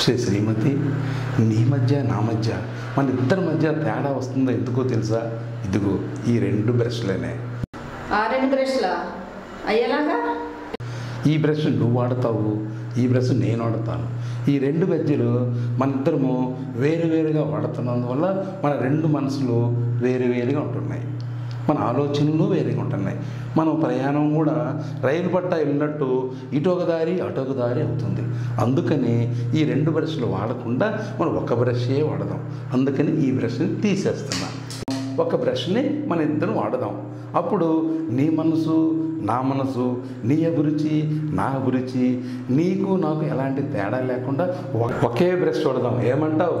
శ్రీ శ్రీమతి నీ మధ్య నా మధ్య మన ఇద్దరి మధ్య తేడా వస్తుందో ఎందుకో తెలుసా? ఇదిగో ఈ రెండు బ్రష్లేనే. ఆ రెండు బ్రష్లా? అయ్యేలాగా? ఈ బ్రష్ నువ్వు వాడతావు ఈ బ్రష్ నేను వాడతాను. ఈ రెండు బ్రష్లు మన ఇద్దరము వేరువేరుగా వాడుతున్నందువల్ల మన రెండు మనసులు వేరువేరుగా ఉంటున్నాయి. మన ఆలోచనలు వేరేగా ఉంటున్నాయి. మనం ప్రయాణం కూడా రైలు పట్ట వెళ్ళినట్టు ఇటు ఒక దారి అటు ఒక దారి అవుతుంది. అందుకని ఈ రెండు బ్రష్లు వాడకుండా మనం ఒక బ్రషే వాడదాం. అందుకని ఈ బ్రష్ని తీసేస్తున్నాను ఒక బ్రష్ని మన ఇద్దరం వాడదాం. అప్పుడు నీ మనసు నా మనసు నీ అభిరుచి నా అభిరుచి నీకు నాకు ఎలాంటి తేడా లేకుండా ఒకే బ్రష్ వాడదాం. ఏమంటావు?